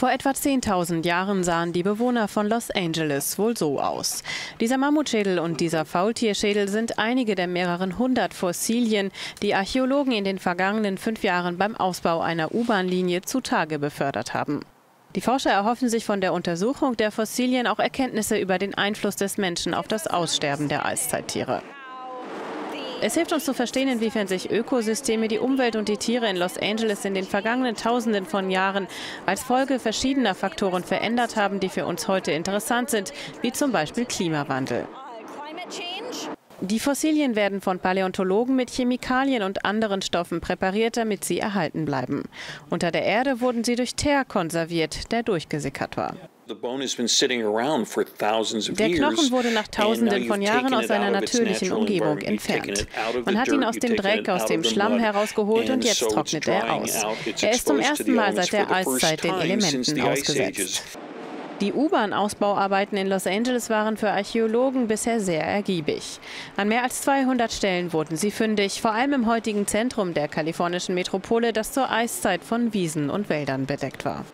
Vor etwa 10.000 Jahren sahen die Bewohner von Los Angeles wohl so aus. Dieser Mammutschädel und dieser Faultierschädel sind einige der mehreren hundert Fossilien, die Archäologen in den vergangenen fünf Jahren beim Ausbau einer U-Bahn-Linie zutage befördert haben. Die Forscher erhoffen sich von der Untersuchung der Fossilien auch Erkenntnisse über den Einfluss des Menschen auf das Aussterben der Eiszeittiere. Es hilft uns zu verstehen, inwiefern sich Ökosysteme, die Umwelt und die Tiere in Los Angeles in den vergangenen Tausenden von Jahren als Folge verschiedener Faktoren verändert haben, die für uns heute interessant sind, wie zum Beispiel Klimawandel. Die Fossilien werden von Paläontologen mit Chemikalien und anderen Stoffen präpariert, damit sie erhalten bleiben. Unter der Erde wurden sie durch Teer konserviert, der durchgesickert war. Der Knochen wurde nach Tausenden von Jahren aus seiner natürlichen Umgebung entfernt. Man hat ihn aus dem Dreck, aus dem Schlamm herausgeholt und jetzt trocknet er aus. Er ist zum ersten Mal seit der Eiszeit den Elementen ausgesetzt. Die U-Bahn-Ausbauarbeiten in Los Angeles waren für Archäologen bisher sehr ergiebig. An mehr als 200 Stellen wurden sie fündig, vor allem im heutigen Zentrum der kalifornischen Metropole, das zur Eiszeit von Wiesen und Wäldern bedeckt war.